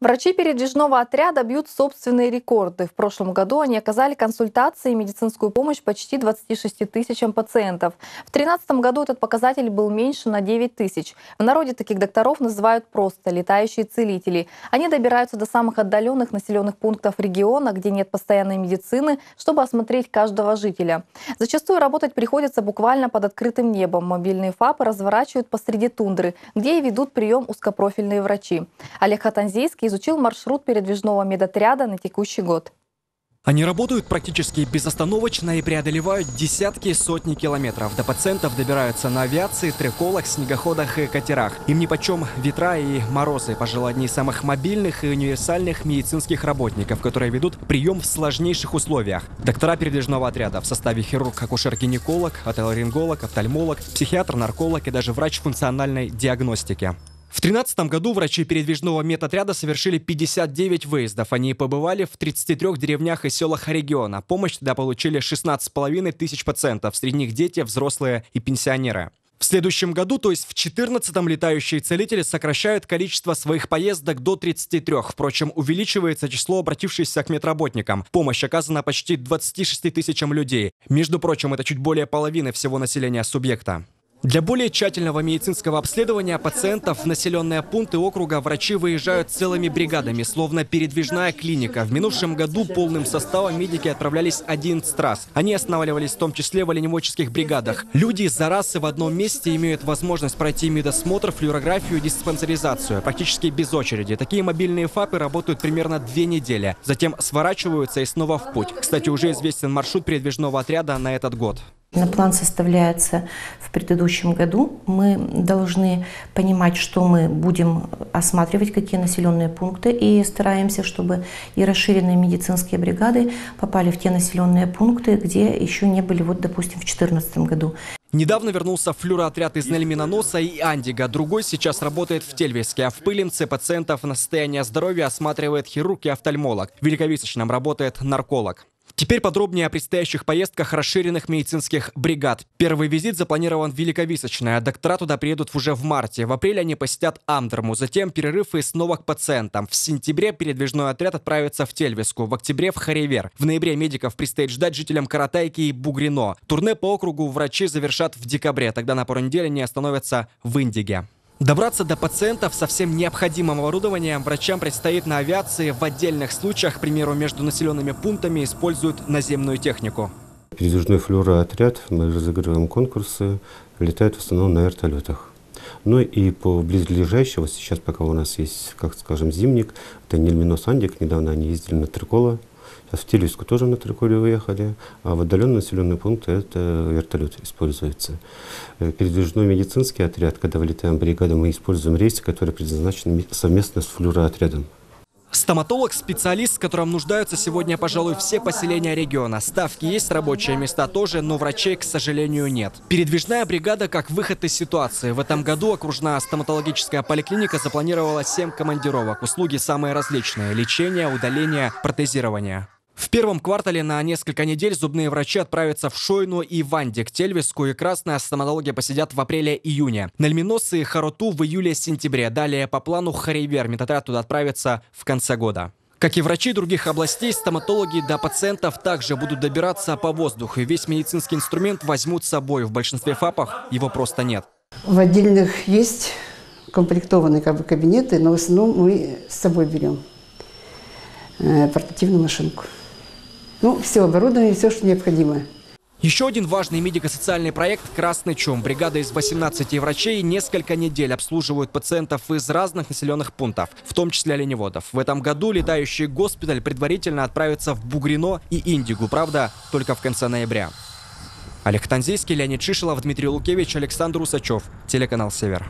Врачи передвижного отряда бьют собственные рекорды. В прошлом году они оказали консультации и медицинскую помощь почти 26 тысячам пациентов. В 2013 году этот показатель был меньше на 9 тысяч. В народе таких докторов называют просто «летающие целители». Они добираются до самых отдаленных населенных пунктов региона, где нет постоянной медицины, чтобы осмотреть каждого жителя. Зачастую работать приходится буквально под открытым небом. Мобильные ФАПы разворачивают посреди тундры, где и ведут прием узкопрофильные врачи. Олег Хатанзейский изучил маршрут передвижного медотряда на текущий год. Они работают практически безостановочно и преодолевают десятки и сотни километров. До пациентов добираются на авиации, треколах, снегоходах и катерах. Им нипочем ветра и морозы, пожалуй, одни из самых мобильных и универсальных медицинских работников, которые ведут прием в сложнейших условиях. Доктора передвижного отряда в составе хирург, акушер-гинеколог, отоларинголог, офтальмолог, психиатр, нарколог и даже врач функциональной диагностики. В 2013 году врачи передвижного медотряда совершили 59 выездов. Они побывали в 33 деревнях и селах региона. Помощь туда получили 16,5 тысяч пациентов, среди них дети, взрослые и пенсионеры. В следующем году, то есть в 2014-м, летающие целители сокращают количество своих поездок до 33. Впрочем, увеличивается число обратившихся к медработникам. Помощь оказана почти 26 тысячам людей. Между прочим, это чуть более половины всего населения субъекта. Для более тщательного медицинского обследования пациентов в населенные пункты округа врачи выезжают целыми бригадами, словно передвижная клиника. В минувшем году полным составом медики отправлялись 11 раз. Они останавливались в том числе в оленеводческих бригадах. Люди за раз и в одном месте имеют возможность пройти медосмотр, флюорографию, диспансеризацию, практически без очереди. Такие мобильные ФАПы работают примерно две недели. Затем сворачиваются и снова в путь. Кстати, уже известен маршрут передвижного отряда на этот год. На план составляется в предыдущем году. Мы должны понимать, что мы будем осматривать, какие населенные пункты, и стараемся, чтобы и расширенные медицинские бригады попали в те населенные пункты, где еще не были, вот, допустим, в 2014 году. Недавно вернулся флюроотряд из Нельминоноса и Андига. Другой сейчас работает в Тельвиске, а в Пылинце пациентов на состояние здоровья осматривает хирург и офтальмолог. В Великовисочном работает нарколог. Теперь подробнее о предстоящих поездках расширенных медицинских бригад. Первый визит запланирован в Великовисочное. Доктора туда приедут уже в марте. В апреле они посетят Амдерму. Затем перерыв и снова к пациентам. В сентябре передвижной отряд отправится в Тельвиску. В октябре в Харивер. В ноябре медиков предстоит ждать жителям Каратайки и Бугрино. Турне по округу врачи завершат в декабре. Тогда на пару недель они остановятся в Индиге. Добраться до пациентов со всем необходимым оборудованием врачам предстоит на авиации. В отдельных случаях, к примеру, между населенными пунктами используют наземную технику. Передвижной флюороотряд, мы разыгрываем конкурсы, летает в основном на вертолетах. Ну и по близлежащего, сейчас пока у нас есть, как скажем, зимник, это Нельминос Андик, недавно они ездили на Трикола, Сейчас в Тельвиску тоже на Триколе выехали, а в отдаленные населенные пункты это вертолет используется. Э, передвижной медицинский отряд, когда вылетаем бригаду, мы используем рейсы, которые предназначены совместно с флюороотрядом. Стоматолог – специалист, в котором нуждаются сегодня, пожалуй, все поселения региона. Ставки есть, рабочие места тоже, но врачей, к сожалению, нет. Передвижная бригада как выход из ситуации. В этом году окружная стоматологическая поликлиника запланировала 7 командировок. Услуги самые различные – лечение, удаление, протезирование. В первом квартале на несколько недель зубные врачи отправятся в Шойну и Вандик, Тельвиску и Красная стоматологи посидят в апреле-июне. Нальминосы и Харуту в июле-сентябре. Далее по плану Харивер медотряд туда отправится в конце года. Как и врачи других областей, стоматологи до пациентов также будут добираться по воздуху. Весь медицинский инструмент возьмут с собой. В большинстве ФАПах его просто нет. В отдельных есть комплектованные как бы, кабинеты, но в основном мы с собой берем э, портативную машинку. Ну, все оборудование, все, что необходимо. Еще один важный медико-социальный проект «Красный чум». Бригада из 18 врачей несколько недель обслуживают пациентов из разных населенных пунктов, в том числе оленеводов. В этом году летающий госпиталь предварительно отправится в Бугрино и Индигу, правда, только в конце ноября. Олег Танзейский, Леонид Шишелов, Дмитрий Лукевич, Александр Усачев, телеканал «Север».